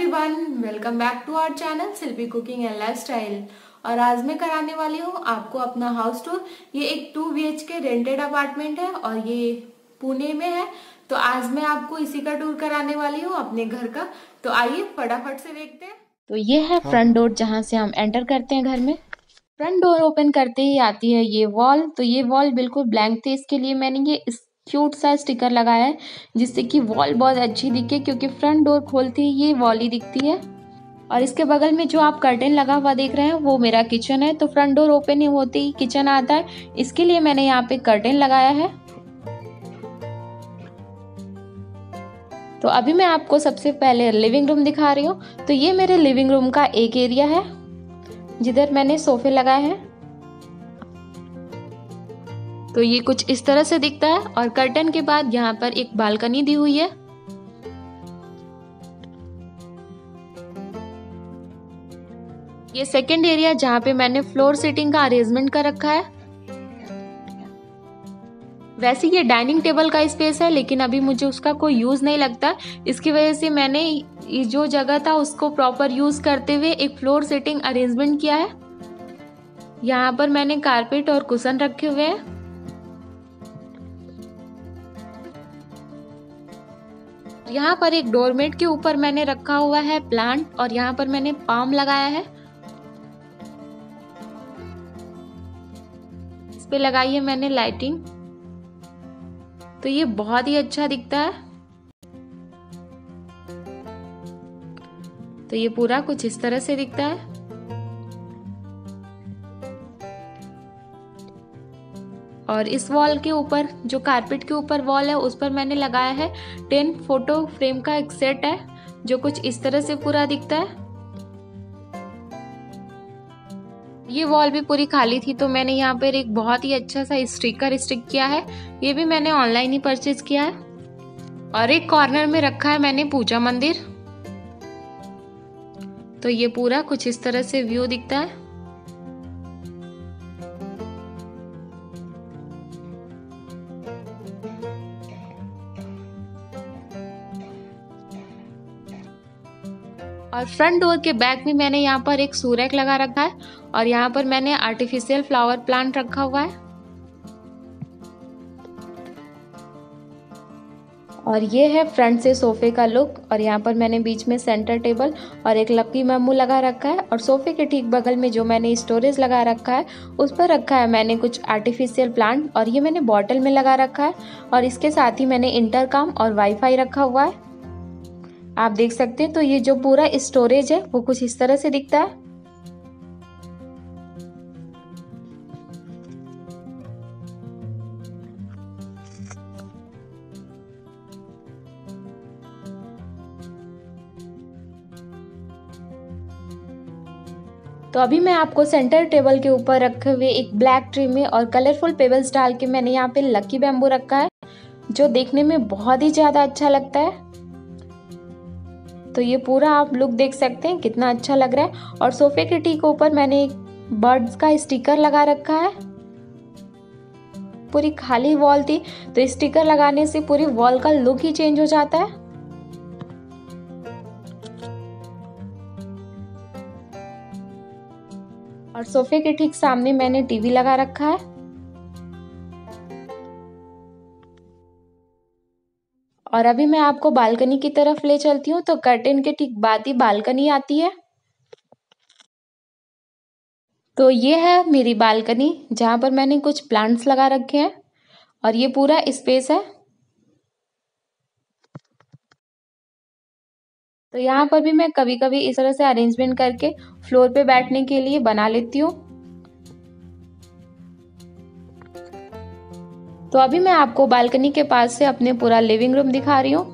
Everyone welcome back to our channel Shilpi cooking and lifestyle और आज मैं कराने वाली हूँ आपको अपना हाउस टूर ये एक two B K rented apartment है और ये पुणे में है। तो आज मैं आपको इसी का टूर कराने वाली हूँ अपने घर का। तो आइए फटाफट से देखते हैं। तो ये है फ्रंट डोर जहाँ से हम एंटर करते हैं घर में। फ्रंट डोर ओपन करते ही आती है ये वॉल तो ये वॉल बिल्कुल ब्लैंक थे इसके लिए मैंने ये क्यूट सा स्टिकर लगाया है, जिससे कि वॉल बहुत अच्छी दिखे, क्योंकि फ्रंट डोर खोलते ही ये वॉल ही दिखती है। और इसके बगल में जो आप कर्टेन लगा हुआ देख रहे हैं, वो मेरा किचन है। तो फ्रंट डोर ओपन होते ही किचन आता है। इसके लिए मैंने यहाँ पे कर्टेन लगाया है। तो अभी मैं आपको सबसे पहले लिविंग रूम दिखा रही हूँ। तो ये मेरे लिविंग रूम का एक एरिया है, जिधर मैंने सोफे लगाए हैं। तो ये कुछ इस तरह से दिखता है और कर्टन के बाद यहाँ पर एक बालकनी दी हुई है। ये सेकेंड एरिया जहाँ पे मैंने फ्लोर सीटिंग का अरेंजमेंट कर रखा है। वैसे ये डाइनिंग टेबल का स्पेस है, लेकिन अभी मुझे उसका कोई यूज़ नहीं लगता। इसकी वजह से मैंने जो जगह था उसको प्रॉपर यूज़ करते हुए एक फ्लोर सीटिंग अरेंजमेंट किया है। यहाँ पर मैंने कारपेट और कुशन रखे हुए हैं। यहाँ पर एक डोरमेट के ऊपर मैंने रखा हुआ है प्लांट और यहाँ पर मैंने पाम लगाया है। इस पे लगाई है मैंने लाइटिंग। तो ये बहुत ही अच्छा दिखता है। तो ये पूरा कुछ इस तरह से दिखता है। और इस वॉल के ऊपर, जो कारपेट के ऊपर वॉल है, उस पर मैंने लगाया है टेन फ़ोटो फ्रेम का एक सेट है, जो कुछ इस तरह से पूरा दिखता है। ये वॉल भी पूरी खाली थी तो मैंने यहाँ पर एक बहुत ही अच्छा सा स्टिकर स्टिक किया है। ये भी मैंने ऑनलाइन ही परचेज किया है। और एक कॉर्नर में रखा है मैंने पूजा मंदिर। तो ये पूरा कुछ इस तरह से व्यू दिखता है। और फ्रंट डोर के बैक में मैंने यहाँ पर एक सूरक लगा रखा है और यहाँ पर मैंने आर्टिफिशियल फ्लावर प्लांट रखा हुआ है। और ये है फ्रंट से सोफे का लुक और यहाँ पर मैंने बीच में सेंटर टेबल और एक लकी मेमू लगा रखा है और सोफे के ठीक बगल में जो मैंने स्टोरेज लगा रखा है, उस पर रखा है मैंने कुछ आर्टिफिशियल प्लांट और ये मैंने बॉटल में लगा रखा है और इसके साथ ही मैंने इंटरकॉम और वाईफाई रखा हुआ है। आप देख सकते हैं तो ये जो पूरा स्टोरेज है, वो कुछ इस तरह से दिखता है। तो अभी मैं आपको सेंटर टेबल के ऊपर रखे हुए एक ब्लैक ट्री में और कलरफुल पेबल्स डाल के मैंने यहाँ पे लकी बैम्बू रखा है, जो देखने में बहुत ही ज़्यादा अच्छा लगता है। तो ये पूरा आप लुक देख सकते हैं, कितना अच्छा लग रहा है। और सोफे के टी के ऊपर मैंने एक बर्ड्स का स्टिकर लगा रखा है। पूरी खाली वॉल थी तो स्टिकर लगाने से पूरी वॉल का लुक ही चेंज हो जाता है। और सोफे के ठीक सामने मैंने टीवी लगा रखा है। और अभी मैं आपको बालकनी की तरफ़ ले चलती हूँ तो कर्टेन के ठीक बाद ही बालकनी आती है। तो ये है मेरी बालकनी, जहाँ पर मैंने कुछ प्लांट्स लगा रखे हैं, और ये पूरा स्पेस है। तो यहाँ पर भी मैं कभी कभी इस तरह से अरेंजमेंट करके फ्लोर पे बैठने के लिए बना लेती हूँ। तो अभी मैं आपको बालकनी के पास से अपने पूरा लिविंग रूम दिखा रही हूँ।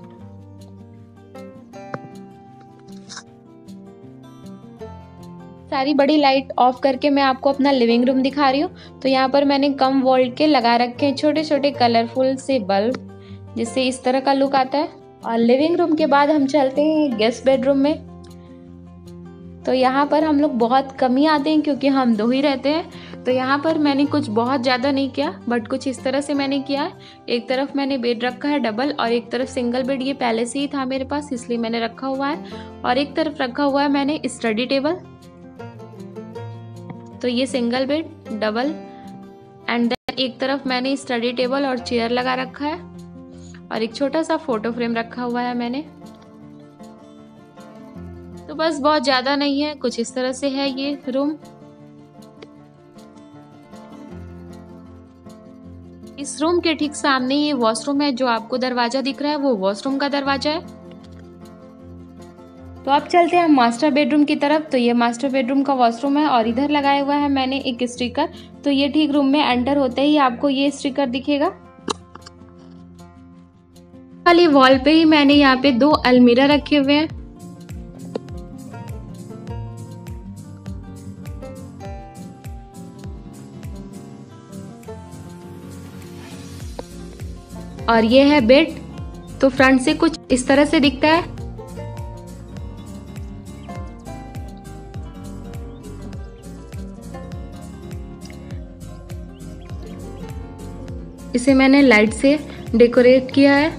सारी बड़ी लाइट ऑफ़ करके मैं आपको अपना लिविंग रूम दिखा रही हूँ। तो यहाँ पर मैंने कम वोल्ट के लगा रखे हैं छोटे छोटे कलरफुल से बल्ब जिससे इस तरह का लुक आता है। और लिविंग रूम के बाद हम चलते हैं गेस्ट बेडरूम में। तो यहाँ पर हम लोग बहुत कम आते हैं, क्योंकि हम दो ही रहते हैं। तो यहाँ पर मैंने कुछ बहुत ज़्यादा नहीं किया बट कुछ इस तरह से मैंने किया है। एक तरफ़ मैंने बेड रखा है डबल और एक तरफ़ सिंगल बेड ये पहले से ही था मेरे पास, इसलिए मैंने रखा हुआ है। और एक तरफ़ रखा हुआ है मैंने स्टडी टेबल तो ये single bed double and then एक तरफ़ मैंने स्टडी टेबल और चेयर लगा रखा है। और एक छोटा सा फ़ोटो फ्रेम रखा हुआ है मैंने। तो बस बहुत ज़्यादा नहीं है, कुछ इस तरह से है ये रूम इस रूम के ठीक सामने ये वॉशरूम है, जो आपको दरवाज़ा दिख रहा है, वो वॉशरूम का दरवाज़ा है। तो अब चलते हैं मास्टर बेडरूम की तरफ़। तो ये मास्टर बेडरूम का वॉशरूम है और इधर लगाया हुआ है मैंने एक स्टिकर। तो ये ठीक रूम में एंटर होते ही आपको ये स्टिकर दिखेगा। वाली वॉल पे ही मैंने यहाँ पे दो अलमीरा रखे हुए हैं। और ये है बेड। तो फ्रंट से कुछ इस तरह से दिखता है। इसे मैंने लाइट से डेकोरेट किया है।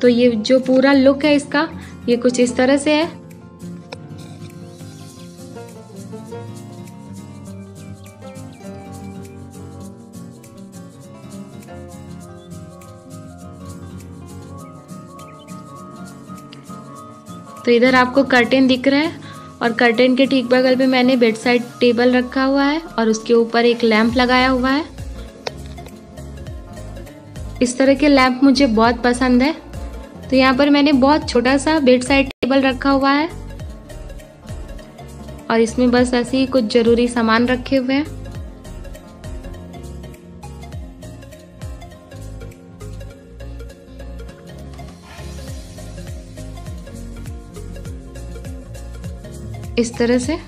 तो ये जो पूरा लुक है इसका, ये कुछ इस तरह से है। तो इधर आपको कर्टेन दिख रहा है और कर्टेन के ठीक बगल में मैंने बेड साइड टेबल रखा हुआ है और उसके ऊपर एक लैंप लगाया हुआ है। इस तरह के लैंप मुझे बहुत पसंद है। तो यहाँ पर मैंने बहुत छोटा सा बेड साइड टेबल रखा हुआ है। और इसमें बस ऐसे ही कुछ ज़रूरी सामान रखे हुए हैं। इस तरह से।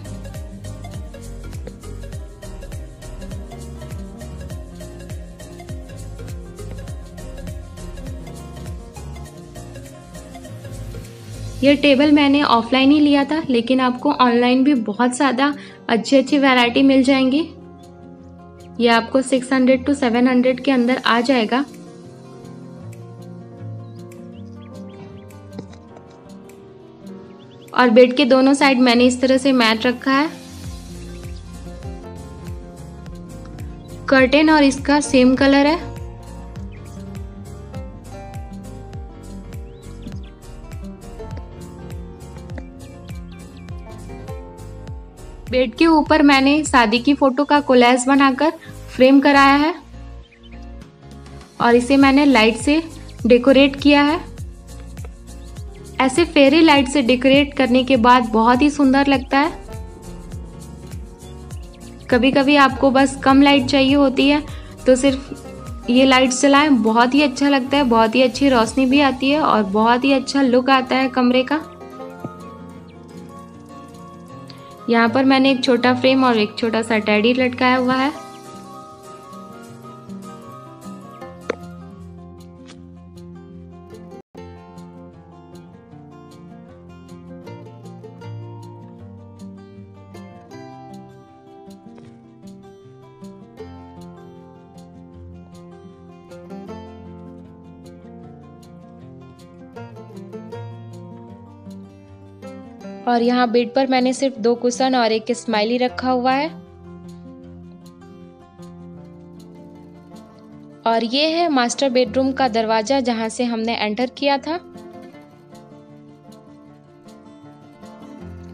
ये टेबल मैंने ऑफलाइन ही लिया था, लेकिन आपको ऑनलाइन भी बहुत ज़्यादा अच्छी अच्छी वैरायटी मिल जाएँगी। ये आपको 600 टू 700 के अंदर आ जाएगा। और बेड के दोनों साइड मैंने इस तरह से मैट रखा है। कर्टेन और इसका सेम कलर है। बेड के ऊपर मैंने शादी की फ़ोटो का कोलैस बनाकर फ्रेम कराया है। और इसे मैंने लाइट से डेकोरेट किया है। ऐसे फेरी लाइट से डेकोरेट करने के बाद बहुत ही सुंदर लगता है। कभी कभी आपको बस कम लाइट चाहिए होती है तो सिर्फ़ ये लाइट चलाएँ बहुत ही अच्छा लगता है, बहुत ही अच्छी रोशनी भी आती है और बहुत ही अच्छा लुक आता है कमरे का। यहाँ पर मैंने एक छोटा फ्रेम और एक छोटा सा टैडी लटकाया हुआ है। और यहाँ बेड पर मैंने सिर्फ़ दो कुशन और एक स्माइली रखा हुआ है। और ये है मास्टर बेडरूम का दरवाज़ा जहाँ से हमने एंटर किया था।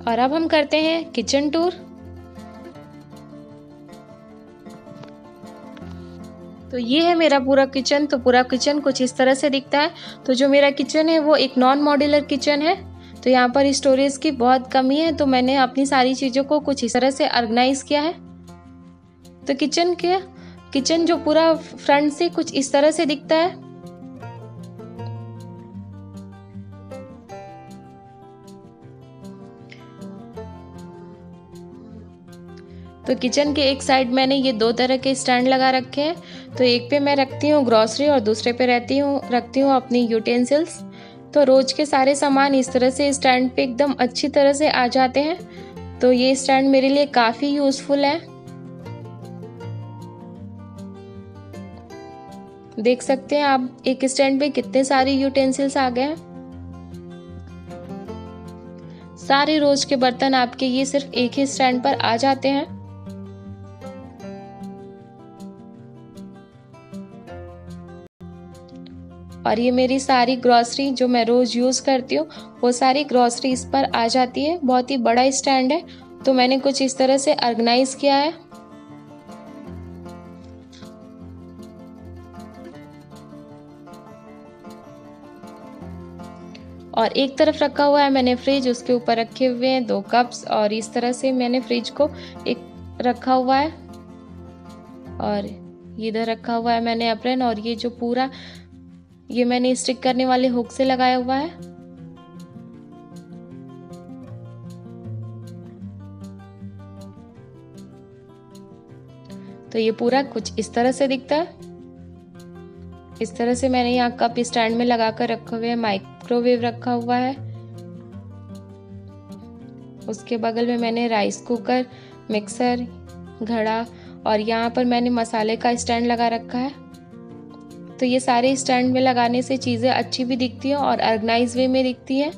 और अब हम करते हैं किचन टूर। तो ये है मेरा पूरा किचन तो पूरा किचन कुछ इस तरह से दिखता है। तो जो मेरा किचन है वो एक नॉन मॉड्यूलर किचन है। तो यहाँ पर स्टोरेज की बहुत कमी है तो मैंने अपनी सारी चीज़ों को कुछ इस तरह से ऑर्गेनाइज किया है। तो किचन के किचन जो पूरा फ्रंट से कुछ इस तरह से दिखता है। तो किचन के एक साइड मैंने ये दो तरह के स्टैंड लगा रखे हैं। तो एक पे मैं रखती हूँ ग्रॉसरी और दूसरे पे रहती हूँ, रखती हूँ अपनी यूटेंसिल्स तो रोज के सारे सामान इस तरह से स्टैंड पे एकदम अच्छी तरह से आ जाते हैं। तो ये स्टैंड मेरे लिए काफ़ी यूज़फुल है। देख सकते हैं आप, एक स्टैंड पे कितने सारे यूटेंसिल्स आ गए हैं। सारे रोज के बर्तन आपके ये सिर्फ़ एक ही स्टैंड पर आ जाते हैं। और ये मेरी सारी ग्रॉसरी जो मैं रोज़ यूज़ करती हूँ, वो सारी ग्रॉसरी इस पर आ जाती है। बहुत ही बड़ा स्टैंड है। तो मैंने कुछ इस तरह से ऑर्गेनाइज किया है। और एक तरफ़ रखा हुआ है मैंने फ्रिज उसके ऊपर रखे हुए हैं दो कप्स और इस तरह से मैंने फ्रिज को एक रखा हुआ है। और इधर रखा हुआ है मैंने अप्रैन और ये जो पूरा ये मैंने स्टिक करने वाले हुक से लगाया हुआ है। तो ये पूरा कुछ इस तरह से दिखता है। इस तरह से मैंने यहाँ कप स्टैंड में लगा कर रखे हुए माइक्रोवेव रखा हुआ है। उसके बगल में मैंने राइस कुकर, मिक्सर, घड़ा और यहाँ पर मैंने मसाले का स्टैंड लगा रखा है। तो ये सारे स्टैंड में लगाने से चीज़ें अच्छी भी दिखती हैं और ऑर्गेनाइज वे में दिखती हैं।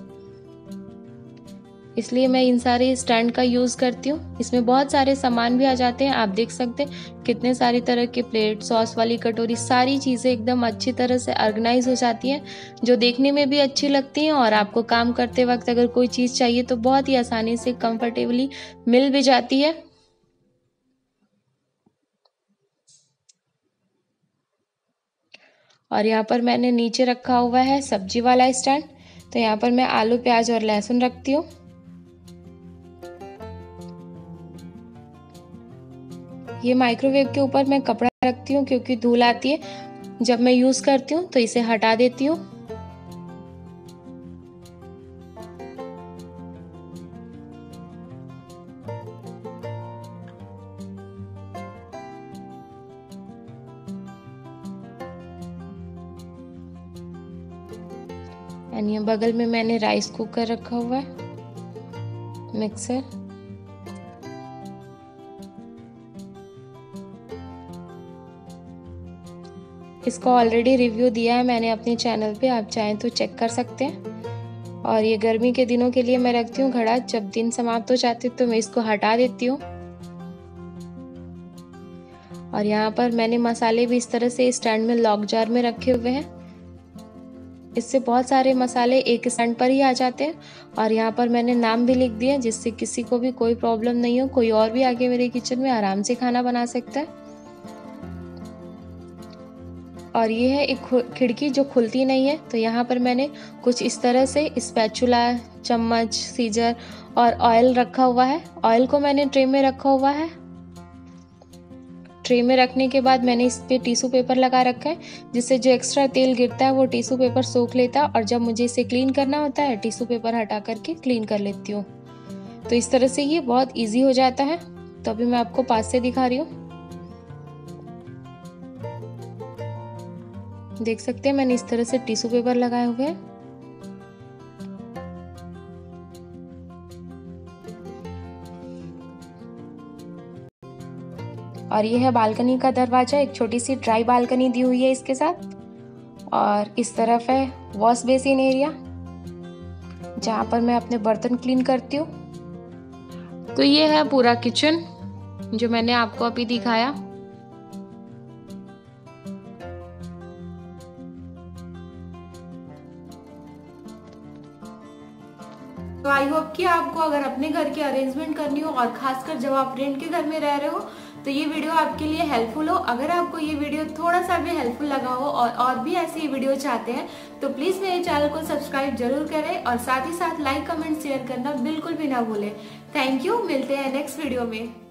इसलिए मैं इन सारे स्टैंड का यूज़ करती हूँ। इसमें बहुत सारे सामान भी आ जाते हैं, आप देख सकते हैं कितने सारी तरह के प्लेट सॉस वाली कटोरी, सारी चीज़ें एकदम अच्छी तरह से ऑर्गेनाइज हो जाती हैं, जो देखने में भी अच्छी लगती हैं और आपको काम करते वक्त अगर कोई चीज़ चाहिए तो बहुत ही आसानी से कंफर्टेबली मिल भी जाती है। और यहाँ पर मैंने नीचे रखा हुआ है सब्ज़ी वाला स्टैंड। तो यहाँ पर मैं आलू, प्याज और लहसुन रखती हूँ। ये माइक्रोवेव के ऊपर मैं कपड़ा रखती हूँ क्योंकि धूल आती है। जब मैं यूज़ करती हूँ तो इसे हटा देती हूँ। एंड ये बगल में मैंने राइस कुकर रखा हुआ है। मिक्सर इसको ऑलरेडी रिव्यू दिया है मैंने अपने चैनल पे, आप चाहें तो चेक कर सकते हैं। और ये गर्मी के दिनों के लिए मैं रखती हूँ घड़ा। जब दिन समाप्त हो जाते तो मैं इसको हटा देती हूँ। और यहाँ पर मैंने मसाले भी इस तरह से स्टैंड में लॉक जार में रखे हुए हैं। इससे बहुत सारे मसाले एक स्टैंड पर ही आ जाते हैं। और यहाँ पर मैंने नाम भी लिख दिया, जिससे किसी को भी कोई प्रॉब्लम नहीं हो। कोई और भी आगे मेरे किचन में आराम से खाना बना सकता है। और ये है एक खिड़की जो खुलती नहीं है। तो यहाँ पर मैंने कुछ इस तरह से स्पैचुला चम्मच सीजर और ऑयल रखा हुआ है। ऑयल को मैंने ट्रे में रखा हुआ है। ट्रे में रखने के बाद मैंने इस पे टिश्यू पेपर लगा रखा है, जिससे जो एक्स्ट्रा तेल गिरता है वो टिशू पेपर सोख लेता है और जब मुझे इसे क्लीन करना होता है, टिश्यू पेपर हटा करके क्लीन कर लेती हूँ। तो इस तरह से ये बहुत ईजी हो जाता है। तो अभी मैं आपको पास से दिखा रही हूँ। देख सकते हैं, मैंने इस तरह से टिश्यू पेपर लगाए हुए हैं। और ये है बालकनी का दरवाज़ा, एक छोटी सी ड्राई बालकनी दी हुई है इसके साथ। और इस तरफ़ है वॉश बेसिन एरिया जहाँ पर मैं अपने बर्तन क्लीन करती हूँ। तो ये है पूरा किचन जो मैंने आपको अभी दिखाया। तो आई होप कि आपको अगर अपने घर की अरेंजमेंट करनी हो और खासकर जब आप रेंट के घर में रह रहे हो तो ये वीडियो आपके लिए हेल्पफुल हो। अगर आपको ये वीडियो थोड़ा सा भी हेल्पफुल लगा हो और और भी ऐसी वीडियो चाहते हैं तो प्लीज़ मेरे चैनल को सब्सक्राइब ज़रूर करें और साथ ही साथ लाइक कमेंट शेयर करना बिल्कुल भी ना भूलें। थैंक यू मिलते हैं नेक्स्ट वीडियो में।